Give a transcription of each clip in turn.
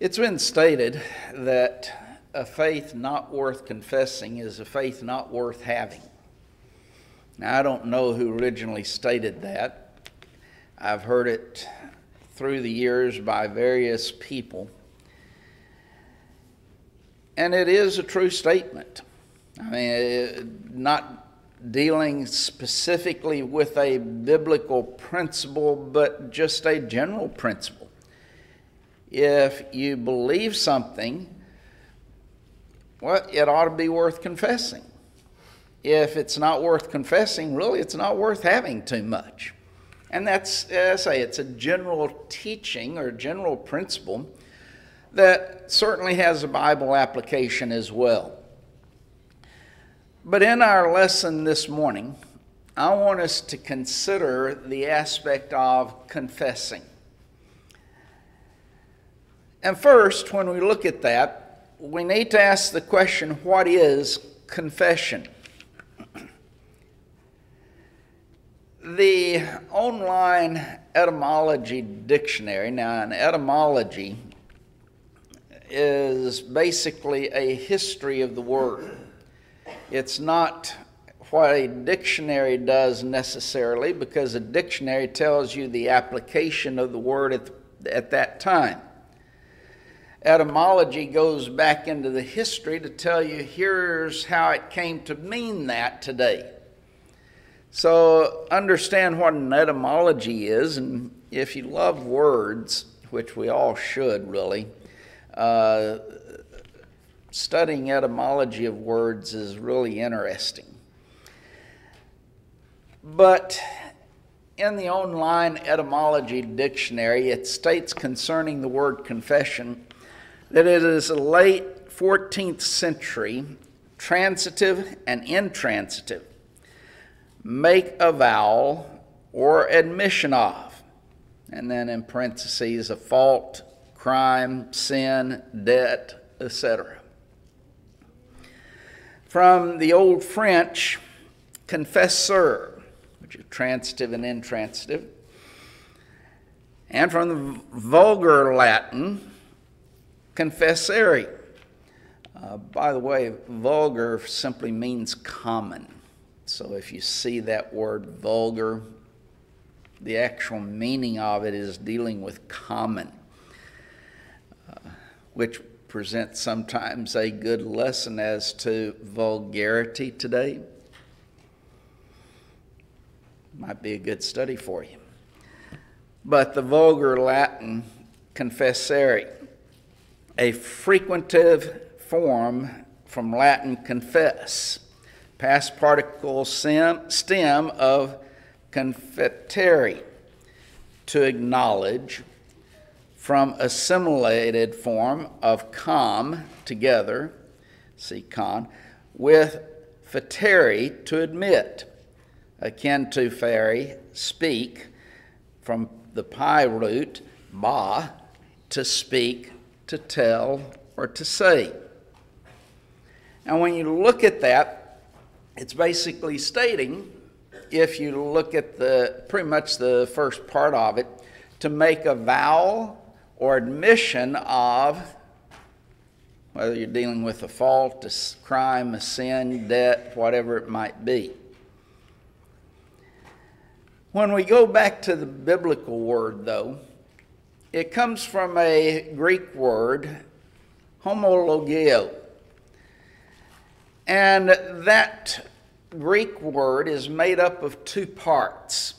It's been stated that a faith not worth confessing is a faith not worth having. Now, I don't know who originally stated that. I've heard it through the years by various people. And it is a true statement. I mean, eh, not dealing specifically with a biblical principle, but just a general principle. If you believe something, well, it ought to be worth confessing. If it's not worth confessing, really, it's not worth having too much. And that's, as I say, it's a general teaching or general principle that certainly has a Bible application as well. But in our lesson this morning, I want us to consider the aspect of confessing. And first, when we look at that, we need to ask the question what is confession? The online etymology dictionary, now, an etymology is basically a history of the word. It's not what a dictionary does necessarily, because a dictionary tells you the application of the word at, at that time. Etymology goes back into the history to tell you here's how it came to mean that today. So understand what an etymology is, and if you love words, which we all should really, uh, studying etymology of words is really interesting. But in the online etymology dictionary, it states concerning the word confession that it is a late 14th century transitive and intransitive make a vow or admission of, and then in parentheses, a fault, crime, sin, debt, etc. From the Old French, confesser, which is transitive and intransitive, and from the Vulgar Latin, confessare. Uh, by the way, vulgar simply means common. So if you see that word vulgar, the actual meaning of it is dealing with common, uh, which presents sometimes a good lesson as to vulgarity today. Might be a good study for you. But the vulgar Latin confessare, a frequentive form from Latin confess past participle stem of confiteri, to acknowledge, from assimilated form of com, together, see con, with fateri, to admit, akin to fari, speak, from the PIE root, ba, to speak, to tell, or to say. And when you look at that, it's basically stating, if you look at the pretty much the first part of it, to make a vow or admission of whether you're dealing with a fault, a crime, a sin, debt, whatever it might be. When we go back to the biblical word, though, it comes from a Greek word, homologeo. And that Greek word is made up of two parts.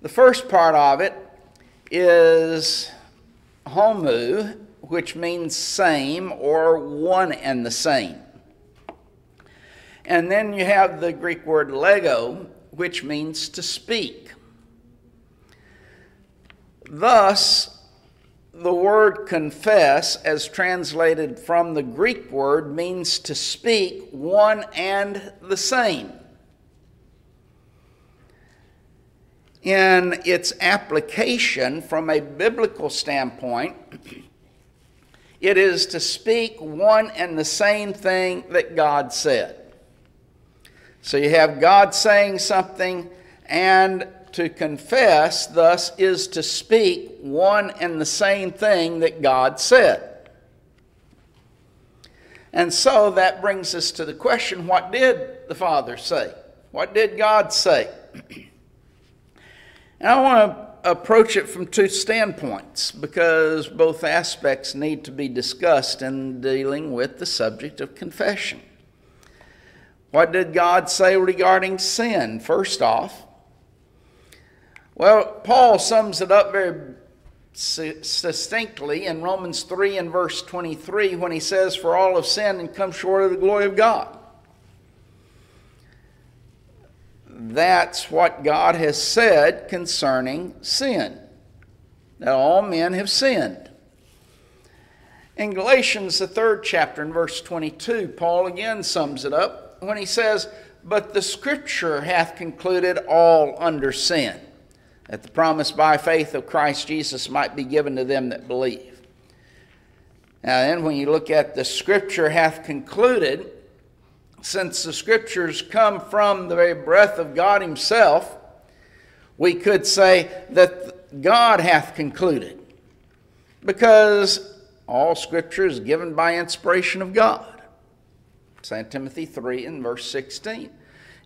The first part of it is homu, which means same or one and the same. And then you have the Greek word lego, which means to speak. Thus, the word confess, as translated from the Greek word, means to speak one and the same. In its application from a biblical standpoint, it is to speak one and the same thing that God said. So you have God saying something, and To confess, thus, is to speak one and the same thing that God said. And so that brings us to the question what did the Father say? What did God say? and I want to approach it from two standpoints because both aspects need to be discussed in dealing with the subject of confession. What did God say regarding sin? First off, well, Paul sums it up very succinctly in Romans 3 and verse 23 when he says, For all have sinned and come short of the glory of God. That's what God has said concerning sin, that all men have sinned. In Galatians, the third chapter, in verse 22, Paul again sums it up when he says, But the Scripture hath concluded all under sin that the promise by faith of Christ Jesus might be given to them that believe. Now, then, when you look at the Scripture hath concluded, since the Scriptures come from the very breath of God Himself, we could say that God hath concluded, because all Scripture is given by inspiration of God. 2 Timothy 3 and verse 16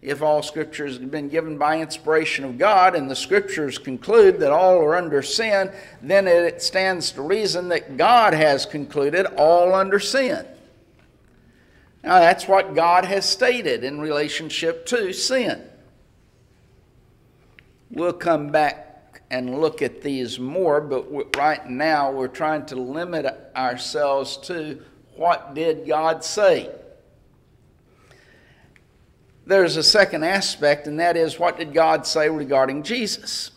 if all scriptures have been given by inspiration of God and the scriptures conclude that all are under sin, then it stands to reason that God has concluded all under sin. Now, that's what God has stated in relationship to sin. We'll come back and look at these more, but right now we're trying to limit ourselves to what did God say? There's a second aspect, and that is what did God say regarding Jesus?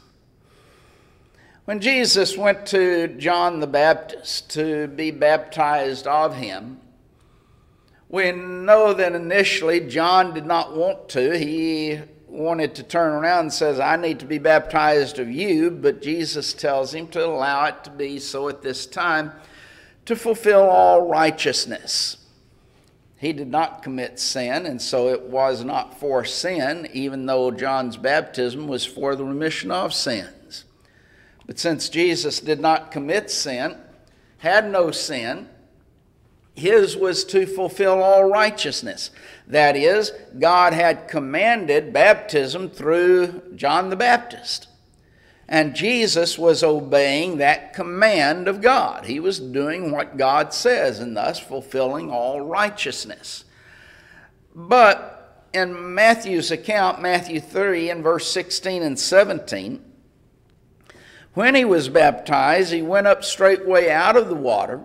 When Jesus went to John the Baptist to be baptized of him, we know that initially John did not want to. He wanted to turn around and says, I need to be baptized of you, but Jesus tells him to allow it to be so at this time to fulfill all righteousness. He did not commit sin, and so it was not for sin, even though John's baptism was for the remission of sins. But since Jesus did not commit sin, had no sin, his was to fulfill all righteousness. That is, God had commanded baptism through John the Baptist. And Jesus was obeying that command of God. He was doing what God says and thus fulfilling all righteousness. But in Matthew's account, Matthew 3 and verse 16 and 17, when he was baptized, he went up straightway out of the water.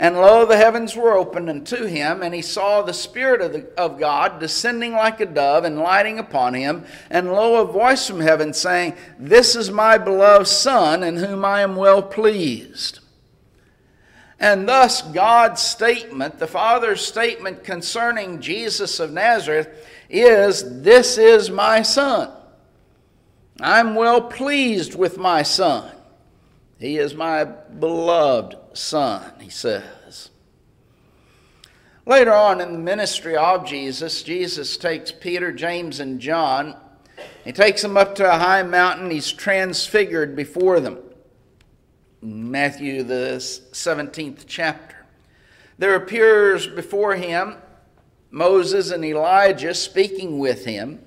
And lo, the heavens were opened unto him, and he saw the Spirit of, the, of God descending like a dove and lighting upon him. And lo, a voice from heaven saying, This is my beloved Son, in whom I am well pleased. And thus, God's statement, the Father's statement concerning Jesus of Nazareth, is, This is my Son. I'm well pleased with my Son. He is my beloved Son, he says. Later on in the ministry of Jesus, Jesus takes Peter, James, and John. He takes them up to a high mountain. He's transfigured before them. Matthew, the 17th chapter. There appears before him Moses and Elijah speaking with him.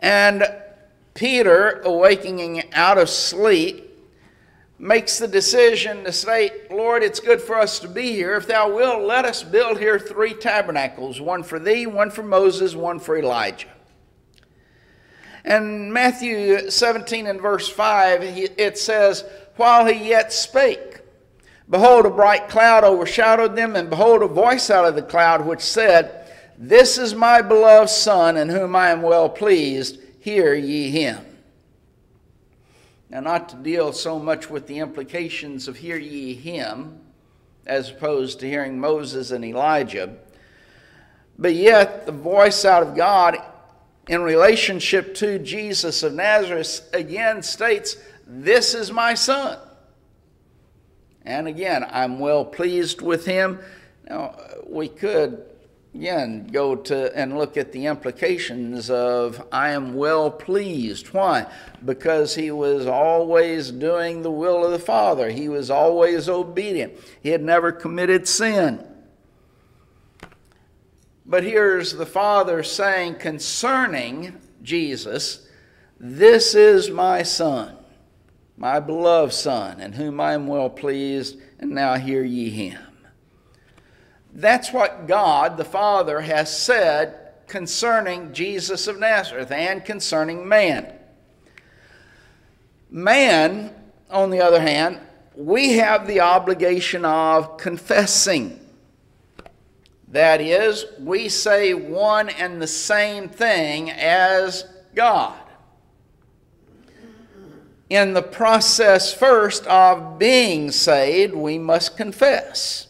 And Peter, awakening out of sleep, makes the decision to say, Lord, it's good for us to be here. If thou wilt, let us build here three tabernacles one for thee, one for Moses, one for Elijah. And Matthew 17 and verse 5, it says, While he yet spake, behold, a bright cloud overshadowed them, and behold, a voice out of the cloud which said, This is my beloved Son, in whom I am well pleased. Hear ye him. Now, not to deal so much with the implications of hear ye him, as opposed to hearing Moses and Elijah, but yet the voice out of God in relationship to Jesus of Nazareth again states, This is my son. And again, I'm well pleased with him. Now, we could again go to and look at the implications of I am well pleased. Why? Because he was always doing the will of the Father, he was always obedient, he had never committed sin. But here's the Father saying concerning Jesus, This is my Son, my beloved Son, in whom I am well pleased, and now hear ye him. That's what God the Father has said concerning Jesus of Nazareth and concerning man. Man, on the other hand, we have the obligation of confessing. That is, we say one and the same thing as God. In the process, first, of being saved, we must confess.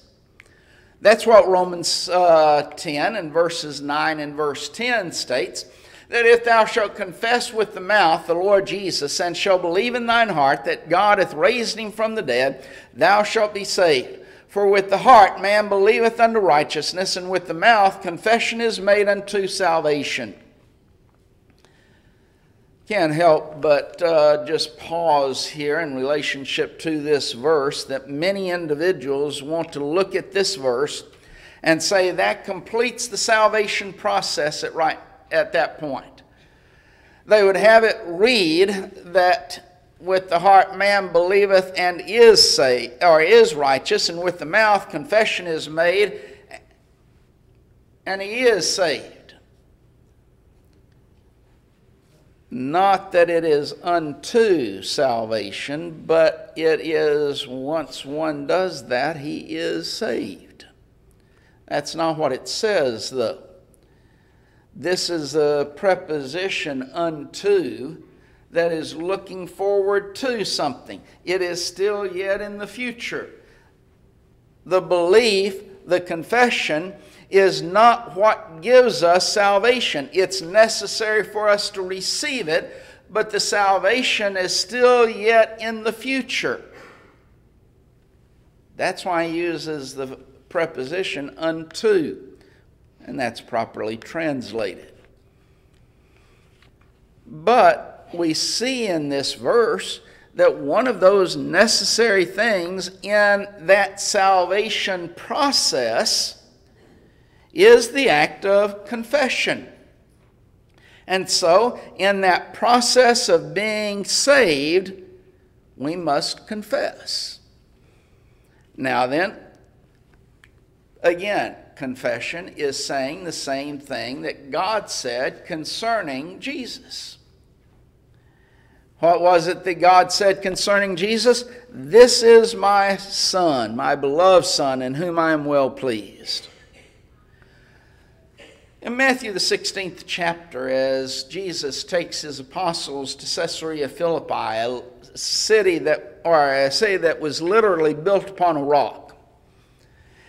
That's what Romans uh, 10 and verses 9 and verse 10 states that if thou shalt confess with the mouth the Lord Jesus and shalt believe in thine heart that God hath raised him from the dead, thou shalt be saved. For with the heart man believeth unto righteousness, and with the mouth confession is made unto salvation can't help but uh, just pause here in relationship to this verse that many individuals want to look at this verse and say that completes the salvation process at right at that point. They would have it read that with the heart man believeth and is saved or is righteous, and with the mouth confession is made and he is saved. Not that it is unto salvation, but it is once one does that, he is saved. That's not what it says, though. This is a preposition unto that is looking forward to something. It is still yet in the future. The belief, the confession, is not what gives us salvation. It's necessary for us to receive it, but the salvation is still yet in the future. That's why he uses the preposition unto, and that's properly translated. But we see in this verse that one of those necessary things in that salvation process is the act of confession. And so, in that process of being saved, we must confess. Now, then, again, confession is saying the same thing that God said concerning Jesus. What was it that God said concerning Jesus? This is my Son, my beloved Son, in whom I am well pleased. In Matthew, the 16th chapter, as Jesus takes his apostles to Caesarea Philippi, a city that, or a city that was literally built upon a rock,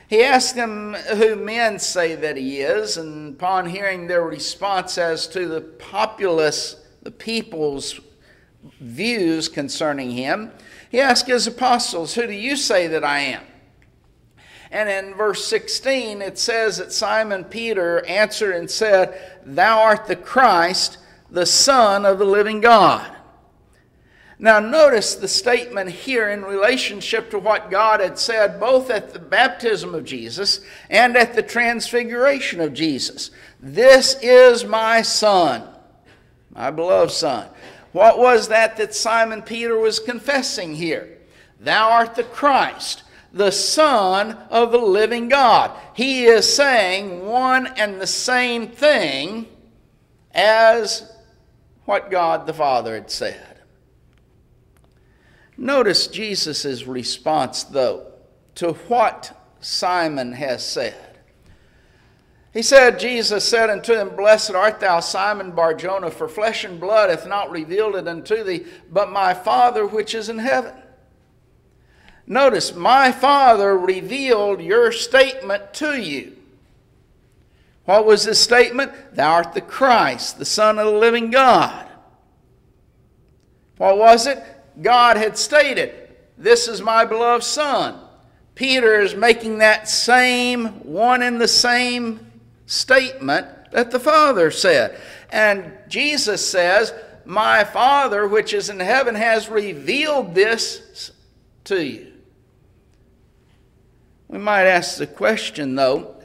he asks them who men say that he is, and upon hearing their response as to the populace, the people's views concerning him, he asks his apostles, Who do you say that I am? And in verse 16, it says that Simon Peter answered and said, Thou art the Christ, the Son of the living God. Now, notice the statement here in relationship to what God had said both at the baptism of Jesus and at the transfiguration of Jesus. This is my Son, my beloved Son. What was that that Simon Peter was confessing here? Thou art the Christ, the Son of the living God. He is saying one and the same thing as what God the Father had said. Notice Jesus' response, though, to what Simon has said. He said, Jesus said unto him, Blessed art thou, Simon Barjona, for flesh and blood hath not revealed it unto thee, but my Father which is in heaven. Notice, my Father revealed your statement to you. What was this statement? Thou art the Christ, the Son of the living God. What was it? God had stated, This is my beloved Son. Peter is making that same, one and the same statement that the Father said. And Jesus says, My Father, which is in heaven, has revealed this to you. We might ask the question, though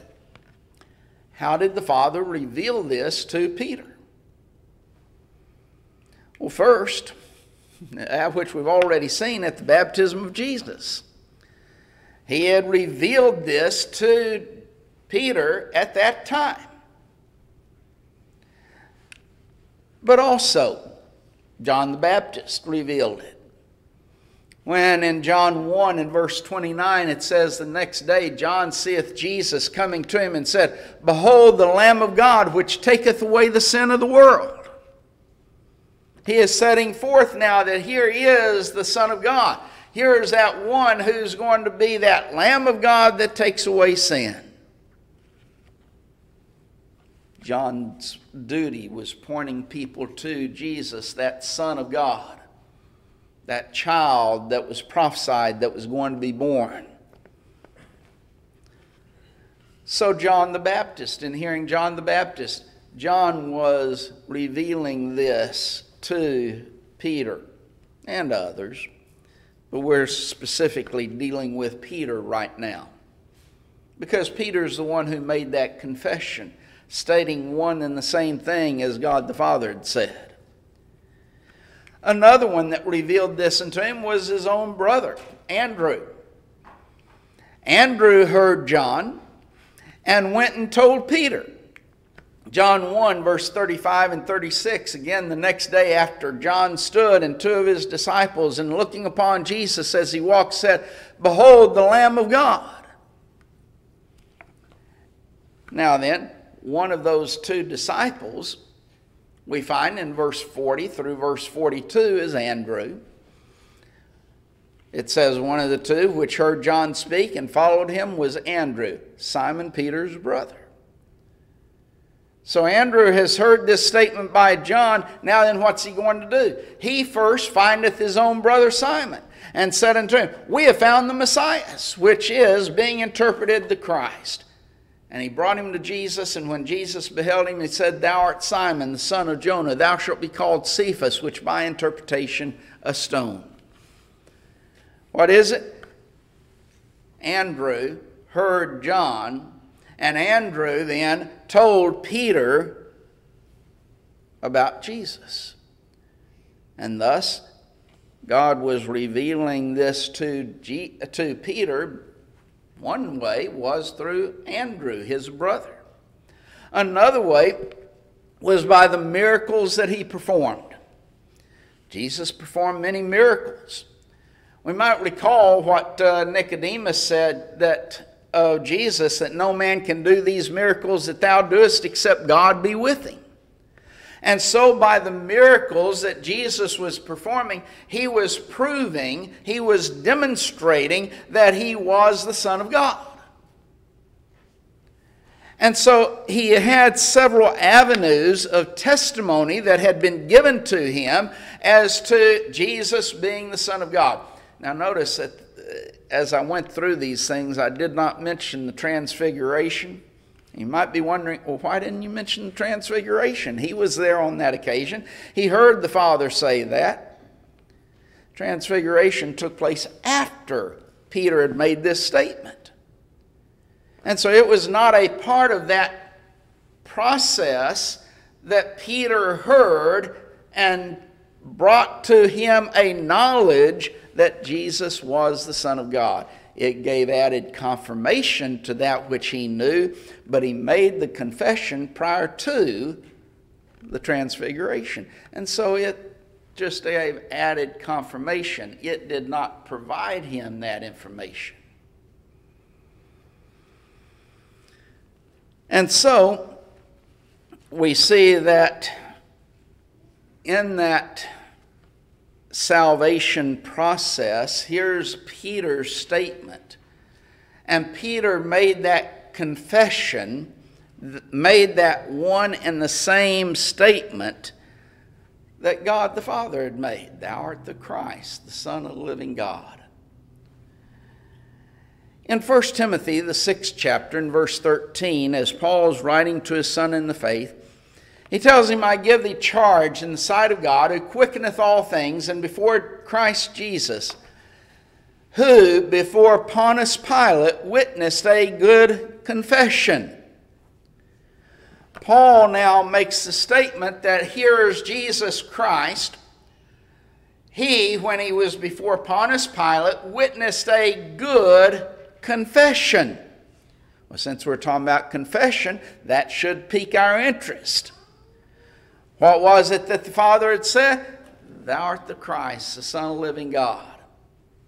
how did the Father reveal this to Peter? Well, first, which we've already seen at the baptism of Jesus, he had revealed this to Peter at that time. But also, John the Baptist revealed it. When in John 1 and verse 29 it says, The next day John seeth Jesus coming to him and said, Behold the Lamb of God, which taketh away the sin of the world. He is setting forth now that here is the Son of God. Here is that one who's going to be that Lamb of God that takes away sin. John's duty was pointing people to Jesus, that Son of God that child that was prophesied that was going to be born. So, John the Baptist, in hearing John the Baptist, John was revealing this to Peter and others, but we're specifically dealing with Peter right now. Because Peter's the one who made that confession, stating one and the same thing as God the Father had said. Another one that revealed this unto him was his own brother, Andrew. Andrew heard John and went and told Peter. John 1, verse 35 and 36. Again, the next day after John stood and two of his disciples, and looking upon Jesus as he walked, said, Behold, the Lamb of God. Now then, one of those two disciples we find in verse 40 through verse 42 is Andrew. It says, One of the two which heard John speak and followed him was Andrew, Simon Peter's brother. So Andrew has heard this statement by John. Now then, what's he going to do? He first findeth his own brother Simon and said unto him, We have found the Messiah, which is, being interpreted, the Christ. And he brought him to Jesus, and when Jesus beheld him, he said, Thou art Simon, the son of Jonah. Thou shalt be called Cephas, which by interpretation, a stone. What is it? Andrew heard John, and Andrew then told Peter about Jesus. And thus, God was revealing this to, G- to Peter one way was through Andrew, his brother. Another way was by the miracles that he performed. Jesus performed many miracles. We might recall what uh, Nicodemus said that of Jesus that no man can do these miracles that thou doest except God be with him. And so, by the miracles that Jesus was performing, he was proving, he was demonstrating that he was the Son of God. And so he had several avenues of testimony that had been given to him as to Jesus being the Son of God. Now, notice that uh, as I went through these things, I did not mention the transfiguration. You might be wondering, well, why didn't you mention the transfiguration? He was there on that occasion. He heard the Father say that. Transfiguration took place after Peter had made this statement. And so it was not a part of that process that Peter heard and brought to him a knowledge that Jesus was the Son of God. It gave added confirmation to that which he knew, but he made the confession prior to the transfiguration. And so it just gave added confirmation. It did not provide him that information. And so we see that in that salvation process, here's Peter's statement. And Peter made that confession, made that one and the same statement that God the Father had made Thou art the Christ, the Son of the living God. In 1 Timothy, the sixth chapter, in verse 13, as Paul is writing to his son in the faith, he tells him, I give thee charge in the sight of God, who quickeneth all things, and before Christ Jesus, who before Pontius Pilate witnessed a good confession. Paul now makes the statement that here is Jesus Christ. He, when he was before Pontius Pilate, witnessed a good confession. Well, since we're talking about confession, that should pique our interest. What was it that the Father had said? Thou art the Christ, the Son of the living God.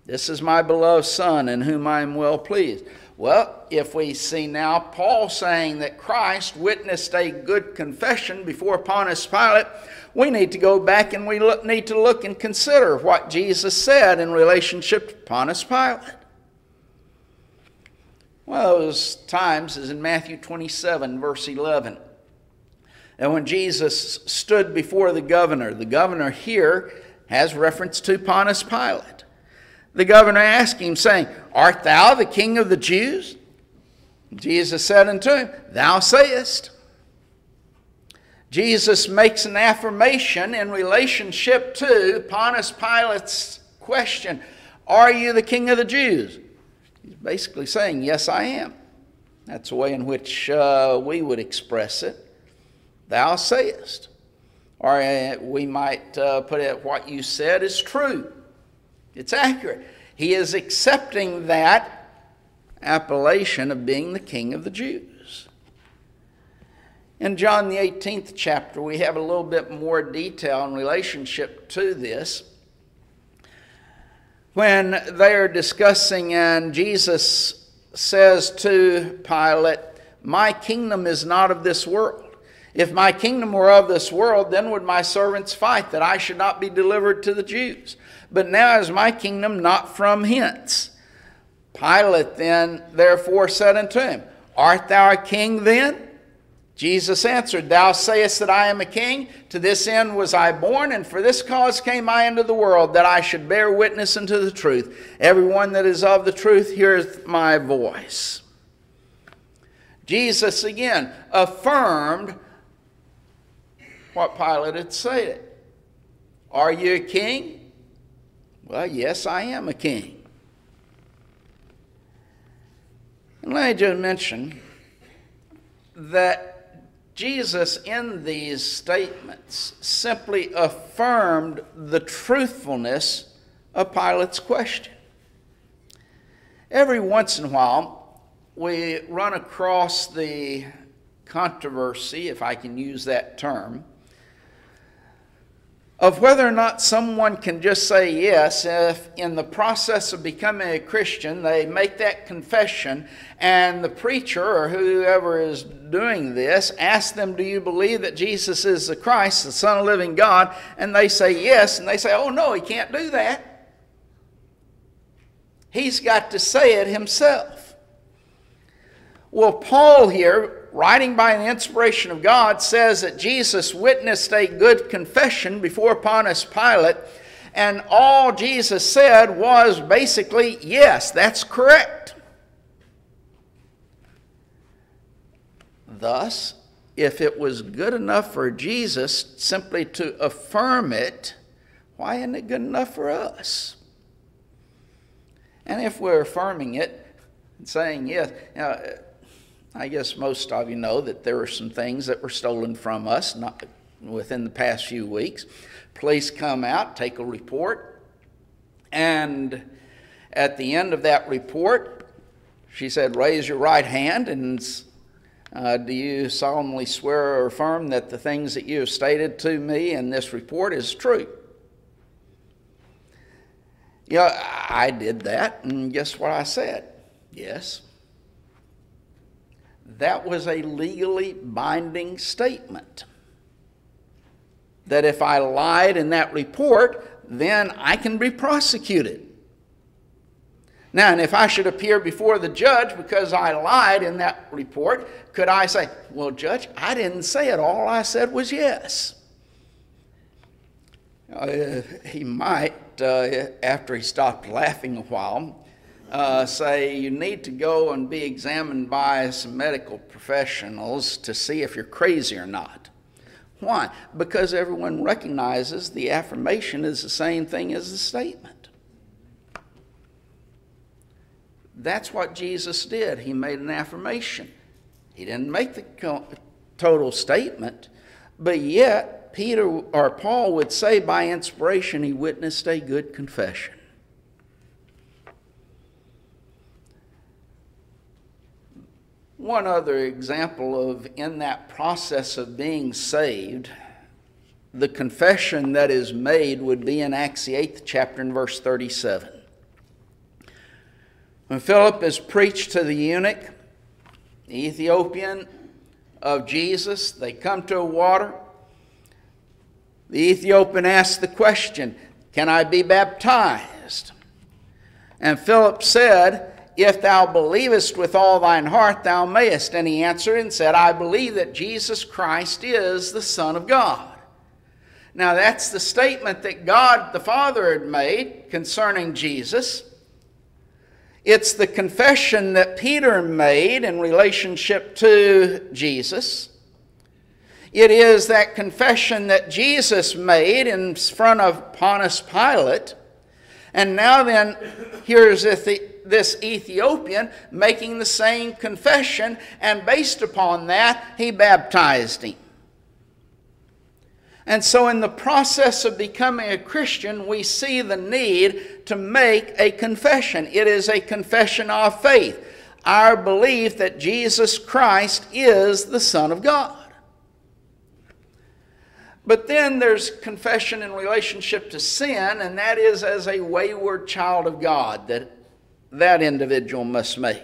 This is my beloved Son in whom I am well pleased. Well, if we see now Paul saying that Christ witnessed a good confession before Pontius Pilate, we need to go back and we look, need to look and consider what Jesus said in relationship to Pontius Pilate. One of those times is in Matthew 27, verse 11. And when Jesus stood before the governor, the governor here has reference to Pontius Pilate. The governor asked him, saying, Art thou the king of the Jews? Jesus said unto him, Thou sayest. Jesus makes an affirmation in relationship to Pontius Pilate's question, Are you the king of the Jews? He's basically saying, Yes, I am. That's the way in which uh, we would express it. Thou sayest. Or uh, we might uh, put it, What you said is true. It's accurate. He is accepting that appellation of being the king of the Jews. In John, the 18th chapter, we have a little bit more detail in relationship to this. When they are discussing, and Jesus says to Pilate, My kingdom is not of this world. If my kingdom were of this world, then would my servants fight that I should not be delivered to the Jews. But now is my kingdom not from hence. Pilate then therefore said unto him, Art thou a king then? Jesus answered, Thou sayest that I am a king. To this end was I born, and for this cause came I into the world, that I should bear witness unto the truth. Everyone that is of the truth heareth my voice. Jesus again affirmed what Pilate had said. Are you a king? Well, yes, I am a king. And let me just mention that Jesus, in these statements, simply affirmed the truthfulness of Pilate's question. Every once in a while, we run across the controversy, if I can use that term, of whether or not someone can just say yes if in the process of becoming a Christian they make that confession and the preacher or whoever is doing this asks them, Do you believe that Jesus is the Christ, the Son of the living God? And they say yes, and they say, Oh no, he can't do that. He's got to say it himself. Well, Paul here writing by the inspiration of God, says that Jesus witnessed a good confession before Pontius Pilate, and all Jesus said was basically, yes, that's correct. Thus, if it was good enough for Jesus simply to affirm it, why isn't it good enough for us? And if we're affirming it and saying yes, you know, I guess most of you know that there are some things that were stolen from us not within the past few weeks. Police come out, take a report, and at the end of that report, she said, Raise your right hand and uh, do you solemnly swear or affirm that the things that you have stated to me in this report is true? You know, I did that, and guess what I said? Yes that was a legally binding statement. That if I lied in that report, then I can be prosecuted. Now, and if I should appear before the judge because I lied in that report, could I say, Well, Judge, I didn't say it. All I said was yes? Uh, he might, uh, after he stopped laughing a while, uh, say you need to go and be examined by some medical professionals to see if you're crazy or not. Why? Because everyone recognizes the affirmation is the same thing as the statement. That's what Jesus did. He made an affirmation. He didn't make the total statement, but yet Peter or Paul would say by inspiration he witnessed a good confession. One other example of in that process of being saved, the confession that is made would be in Acts the 8th chapter and verse 37. When Philip is preached to the eunuch, the Ethiopian of Jesus, they come to a water. The Ethiopian asks the question, Can I be baptized? And Philip said, If thou believest with all thine heart, thou mayest. And he answered and said, I believe that Jesus Christ is the Son of God. Now, that's the statement that God the Father had made concerning Jesus. It's the confession that Peter made in relationship to Jesus. It is that confession that Jesus made in front of Pontius Pilate. And now, then, here's this Ethiopian making the same confession, and based upon that, he baptized him. And so, in the process of becoming a Christian, we see the need to make a confession. It is a confession of faith, our belief that Jesus Christ is the Son of God. But then there's confession in relationship to sin, and that is as a wayward child of God that that individual must make.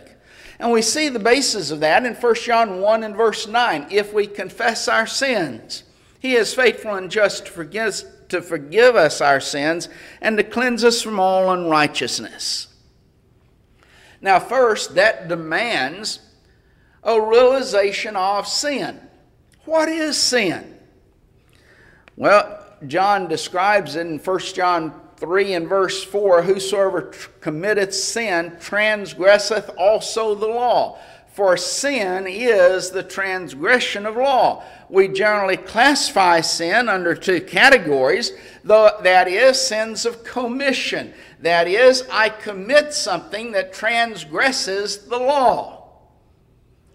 And we see the basis of that in 1 John 1 and verse 9. If we confess our sins, he is faithful and just to forgive, to forgive us our sins and to cleanse us from all unrighteousness. Now, first, that demands a realization of sin. What is sin? Well, John describes it in 1 John 3 and verse 4 Whosoever committeth sin transgresseth also the law. For sin is the transgression of law. We generally classify sin under two categories, though that is sins of commission. That is, I commit something that transgresses the law.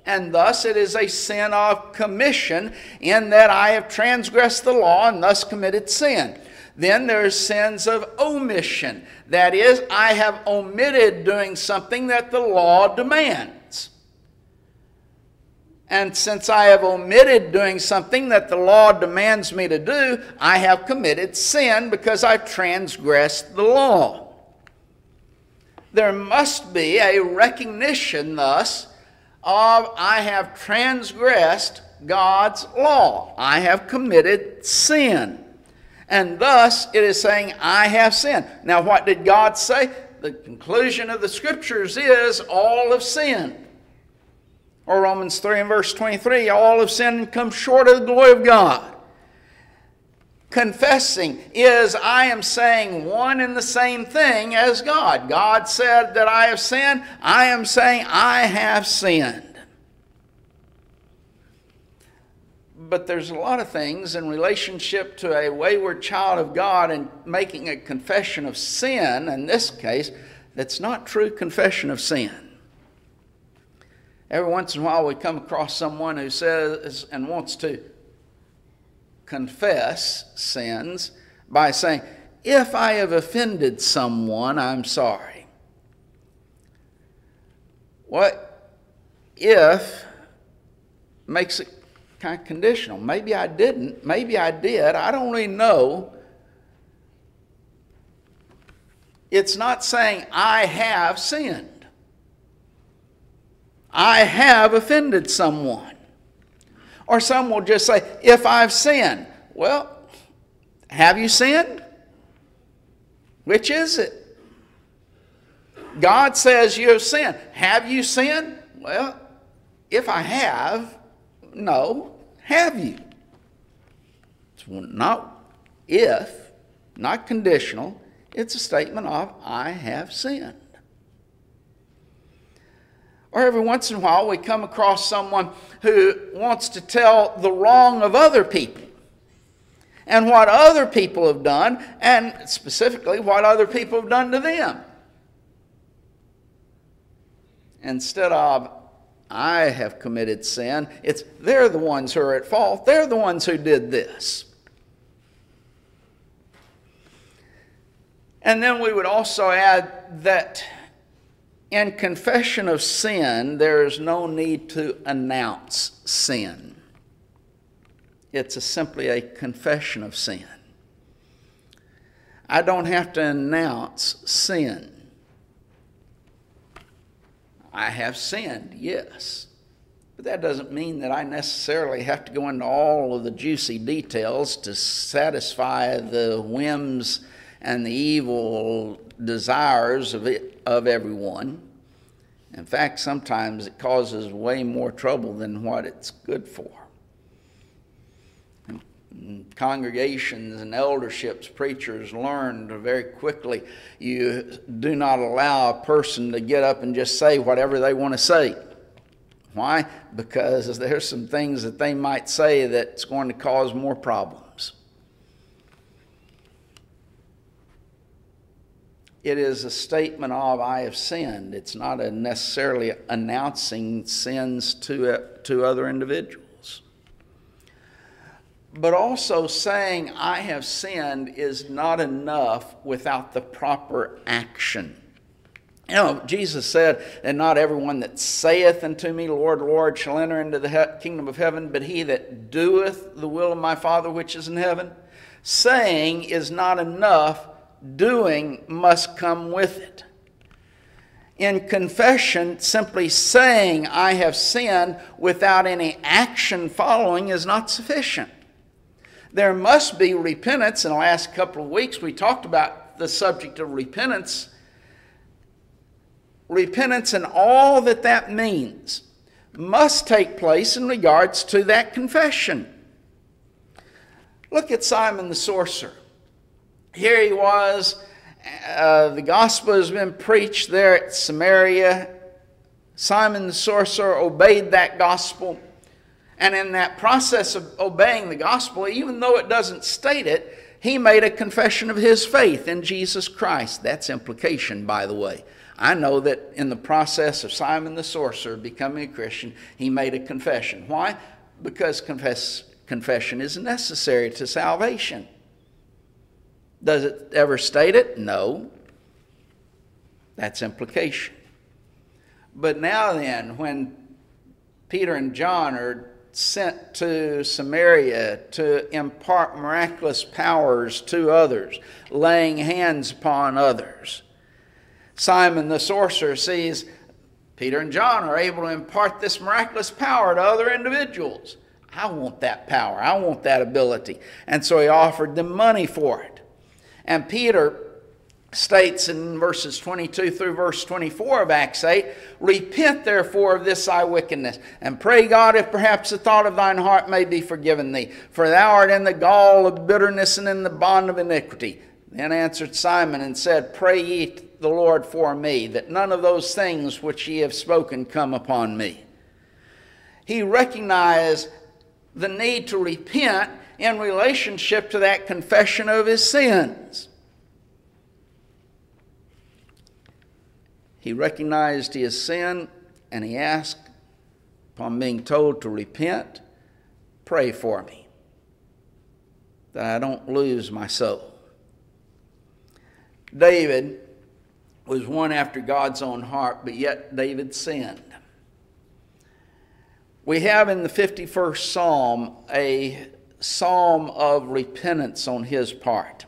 And thus it is a sin of commission in that I have transgressed the law and thus committed sin. Then there's sins of omission. That is, I have omitted doing something that the law demands. And since I have omitted doing something that the law demands me to do, I have committed sin because I've transgressed the law. There must be a recognition, thus, of I have transgressed God's law. I have committed sin. And thus it is saying, I have sinned. Now, what did God say? The conclusion of the scriptures is all have sinned. Or Romans 3 and verse 23 all have sinned and come short of the glory of God. Confessing is I am saying one and the same thing as God. God said that I have sinned. I am saying I have sinned. But there's a lot of things in relationship to a wayward child of God and making a confession of sin, in this case, that's not true confession of sin. Every once in a while, we come across someone who says and wants to confess sins by saying, If I have offended someone, I'm sorry. What if makes it kind of conditional? Maybe I didn't, maybe I did, I don't really know. It's not saying I have sinned. I have offended someone. Or some will just say, if I've sinned. Well, have you sinned? Which is it? God says you have sinned. Have you sinned? Well, if I have, no. Have you? It's not if, not conditional. It's a statement of, I have sinned. Or every once in a while, we come across someone who wants to tell the wrong of other people and what other people have done, and specifically what other people have done to them. Instead of, I have committed sin, it's they're the ones who are at fault, they're the ones who did this. And then we would also add that in confession of sin, there is no need to announce sin. It's a, simply a confession of sin. I don't have to announce sin. I have sinned, yes. But that doesn't mean that I necessarily have to go into all of the juicy details to satisfy the whims and the evil desires of, it, of everyone. In fact, sometimes it causes way more trouble than what it's good for. Congregations and elderships, preachers learned very quickly you do not allow a person to get up and just say whatever they want to say. Why? Because there's some things that they might say that's going to cause more problems. it is a statement of I have sinned. It's not necessarily announcing sins to, to other individuals. But also saying I have sinned is not enough without the proper action. You know, Jesus said that not everyone that saith unto me, Lord, Lord, shall enter into the kingdom of heaven, but he that doeth the will of my Father which is in heaven. Saying is not enough doing must come with it. In confession, simply saying, I have sinned without any action following is not sufficient. There must be repentance. In the last couple of weeks, we talked about the subject of repentance. Repentance and all that that means must take place in regards to that confession. Look at Simon the sorcerer here he was. Uh, the gospel has been preached there at Samaria. Simon the sorcerer obeyed that gospel. And in that process of obeying the gospel, even though it doesn't state it, he made a confession of his faith in Jesus Christ. That's implication, by the way. I know that in the process of Simon the sorcerer becoming a Christian, he made a confession. Why? Because confess, confession is necessary to salvation. Does it ever state it? No. That's implication. But now then, when Peter and John are sent to Samaria to impart miraculous powers to others, laying hands upon others, Simon the sorcerer sees Peter and John are able to impart this miraculous power to other individuals. I want that power. I want that ability. And so he offered them money for it. And Peter states in verses 22 through verse 24 of Acts 8 Repent therefore of this thy wickedness, and pray God if perhaps the thought of thine heart may be forgiven thee, for thou art in the gall of bitterness and in the bond of iniquity. Then answered Simon and said, Pray ye the Lord for me, that none of those things which ye have spoken come upon me. He recognized the need to repent in relationship to that confession of his sins. He recognized his sin and he asked, upon being told to repent, pray for me that I don't lose my soul. David was one after God's own heart, but yet David sinned. We have in the 51st Psalm a psalm of repentance on his part.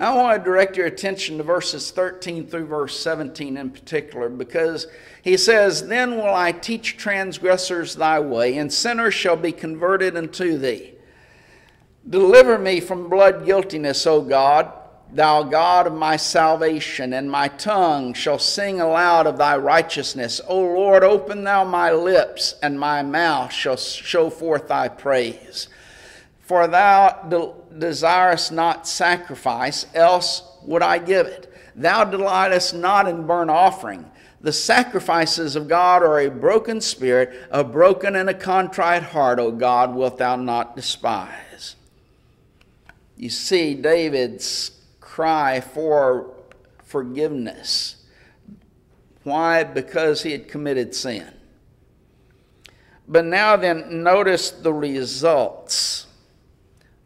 I want to direct your attention to verses 13 through verse 17 in particular because he says, Then will I teach transgressors thy way, and sinners shall be converted unto thee. Deliver me from blood guiltiness, O God, thou God of my salvation, and my tongue shall sing aloud of thy righteousness. O Lord, open thou my lips, and my mouth shall show forth thy praise. For thou desirest not sacrifice, else would I give it. Thou delightest not in burnt offering. The sacrifices of God are a broken spirit, a broken and a contrite heart, O God, wilt thou not despise. You see David's cry for forgiveness. Why? Because he had committed sin. But now then, notice the results.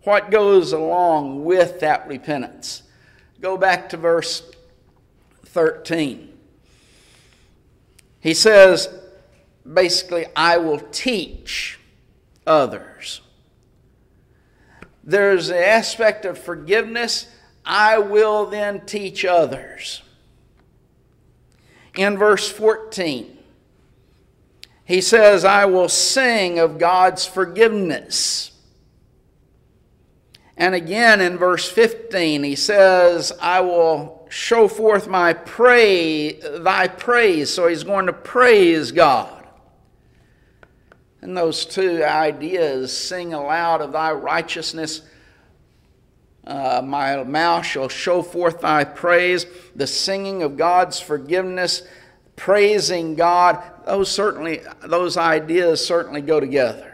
What goes along with that repentance? Go back to verse 13. He says, basically, I will teach others. There's the aspect of forgiveness. I will then teach others. In verse 14, he says, I will sing of God's forgiveness. And again in verse 15, he says, I will show forth my praise, thy praise. So he's going to praise God. And those two ideas sing aloud of thy righteousness. Uh, my mouth shall show forth thy praise. The singing of God's forgiveness, praising God, those certainly, those ideas certainly go together.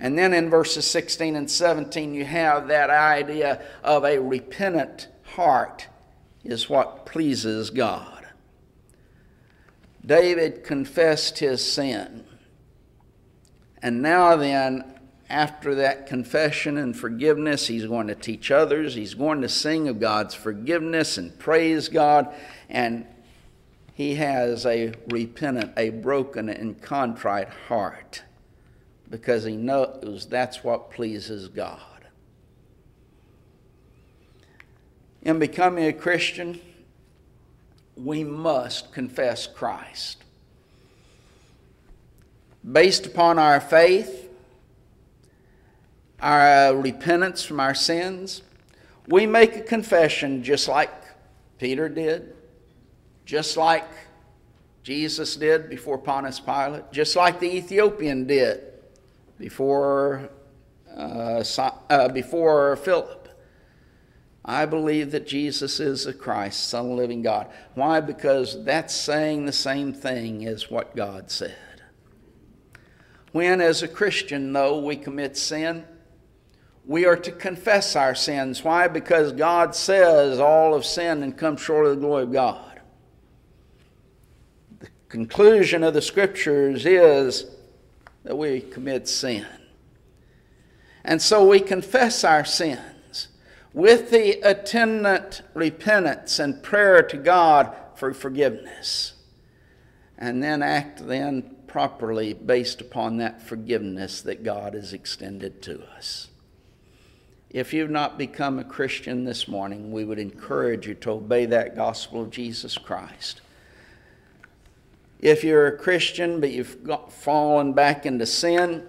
And then in verses 16 and 17, you have that idea of a repentant heart is what pleases God. David confessed his sin. And now, then, after that confession and forgiveness, he's going to teach others. He's going to sing of God's forgiveness and praise God. And he has a repentant, a broken, and contrite heart because he knows that's what pleases God. in becoming a Christian, we must confess Christ. Based upon our faith, our uh, repentance from our sins, we make a confession just like Peter did, just like Jesus did before Pontius Pilate, just like the Ethiopian did before, uh, uh, before Philip. I believe that Jesus is the Christ, Son of the living God. Why? Because that's saying the same thing as what God said. When, as a Christian, though, we commit sin, we are to confess our sins. Why? Because God says all have sinned and come short of the glory of God. The conclusion of the Scriptures is that we commit sin. And so we confess our sins with the attendant repentance and prayer to God for forgiveness. And then act then properly based upon that forgiveness that God has extended to us. If you've not become a Christian this morning, we would encourage you to obey that gospel of Jesus Christ. If you're a Christian but you've fallen back into sin,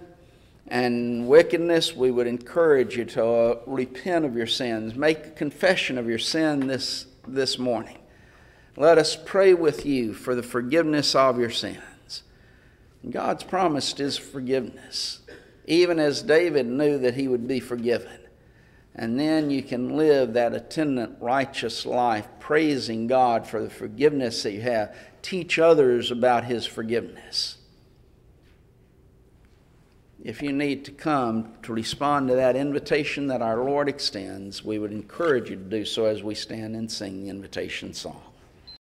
and wickedness, we would encourage you to uh, repent of your sins. Make a confession of your sin this, this morning. Let us pray with you for the forgiveness of your sins. God's promised his forgiveness, even as David knew that he would be forgiven. And then you can live that attendant righteous life, praising God for the forgiveness that you have. Teach others about his forgiveness if you need to come to respond to that invitation that our Lord extends, we would encourage you to do so as we stand and sing the invitation song.